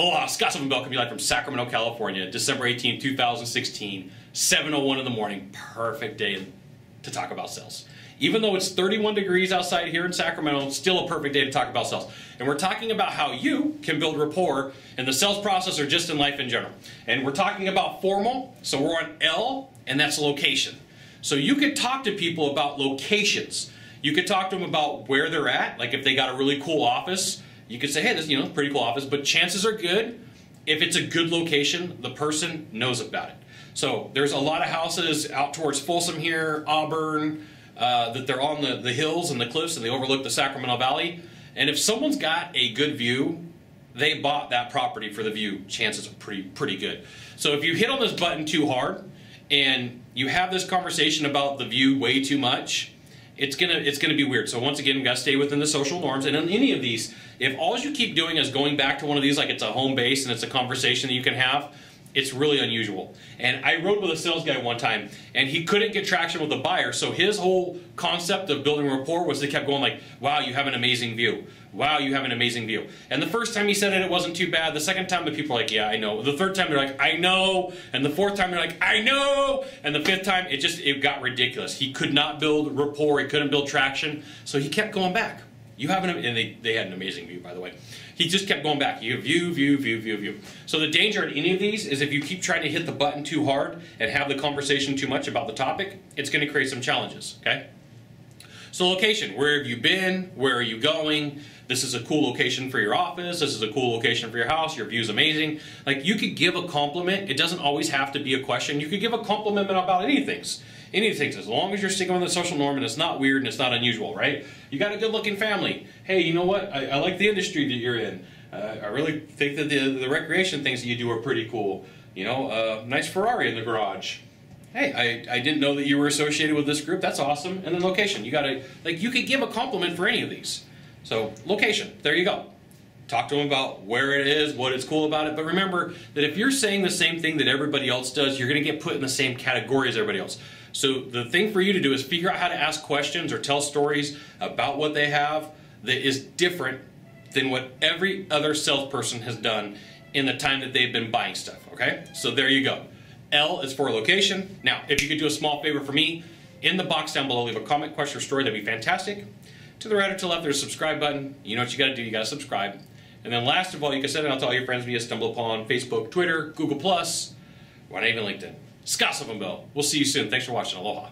Aloha, Scott Sylvan Bell coming live from Sacramento, California, December 18, 2016, 7.01 in the morning. Perfect day to talk about sales. Even though it's 31 degrees outside here in Sacramento, it's still a perfect day to talk about sales. And we're talking about how you can build rapport in the sales process or just in life in general. And we're talking about formal, so we're on L, and that's location. So you could talk to people about locations. You could talk to them about where they're at, like if they got a really cool office, you could say, hey, this you know pretty cool office, but chances are good if it's a good location, the person knows about it. So there's a lot of houses out towards Folsom here, Auburn, uh, that they're on the, the hills and the cliffs and they overlook the Sacramento Valley. And if someone's got a good view, they bought that property for the view. Chances are pretty pretty good. So if you hit on this button too hard and you have this conversation about the view way too much, it's gonna it's gonna be weird. So once again, we gotta stay within the social norms. And in any of these, if all you keep doing is going back to one of these like it's a home base and it's a conversation that you can have, it's really unusual. And I rode with a sales guy one time, and he couldn't get traction with a buyer. So his whole concept of building rapport was they kept going like, "Wow, you have an amazing view. Wow, you have an amazing view." And the first time he said it, it wasn't too bad. The second time, the people are like, "Yeah, I know." The third time, they're like, "I know." And the fourth time, they're like, "I know." And the fifth time, it just it got ridiculous. He could not build rapport. He couldn't build traction. So he kept going back. You have an and they, they had an amazing view, by the way. He just kept going back. You view, view, view, view, view. So the danger in any of these is if you keep trying to hit the button too hard and have the conversation too much about the topic, it's going to create some challenges. Okay. So location, where have you been? Where are you going? This is a cool location for your office. This is a cool location for your house. Your view's amazing. Like you could give a compliment. It doesn't always have to be a question. You could give a compliment about anything. Anything, as long as you're sticking with the social norm and it's not weird and it's not unusual, right? You got a good looking family. Hey, you know what? I, I like the industry that you're in. Uh, I really think that the, the recreation things that you do are pretty cool. You know, uh, nice Ferrari in the garage hey, I, I didn't know that you were associated with this group. That's awesome. And then location. You got to, like, you could give a compliment for any of these. So, location. There you go. Talk to them about where it is, what is cool about it. But remember that if you're saying the same thing that everybody else does, you're going to get put in the same category as everybody else. So, the thing for you to do is figure out how to ask questions or tell stories about what they have that is different than what every other salesperson has done in the time that they've been buying stuff. Okay? So, there you go. L is for location. Now, if you could do a small favor for me, in the box down below, leave a comment, question, or story. That'd be fantastic. To the right or to the left, there's a subscribe button. You know what you got to do. You got to subscribe. And then last of all, you can send it out to all your friends via StumbleUpon, Facebook, Twitter, Google+, or not even LinkedIn. Scott Sylvan Bell. We'll see you soon. Thanks for watching. Aloha.